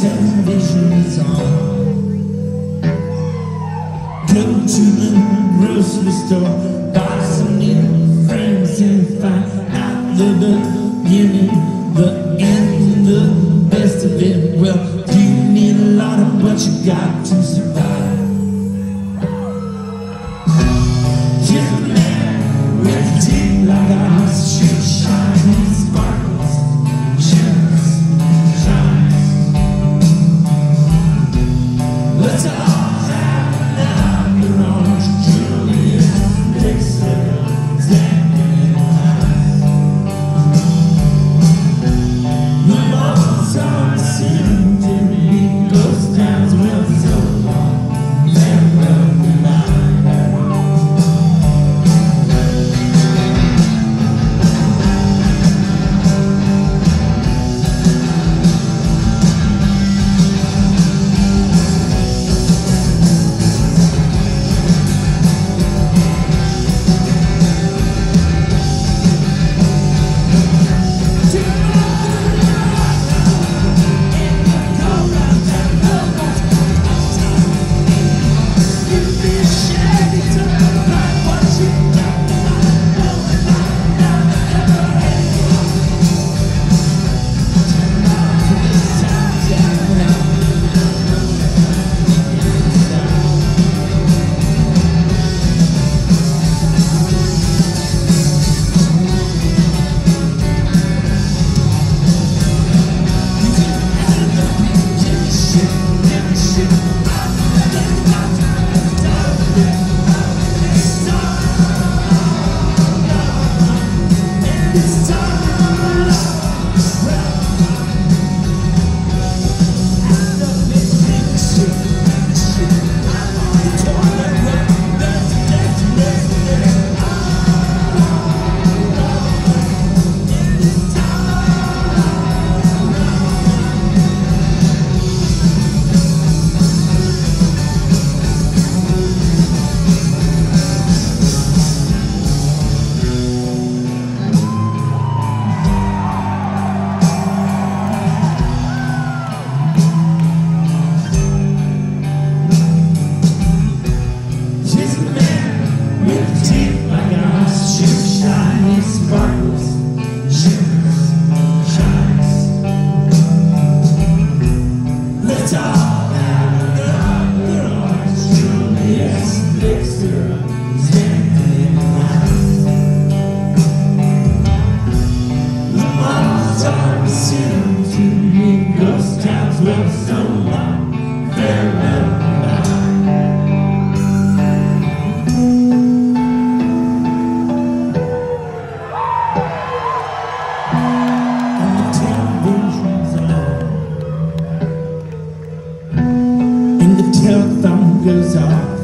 television's on. Go to the grocery store, buy some new friends and find out the beginning, the end, the best of it. Well, you need a lot of what you got to survive. goes on.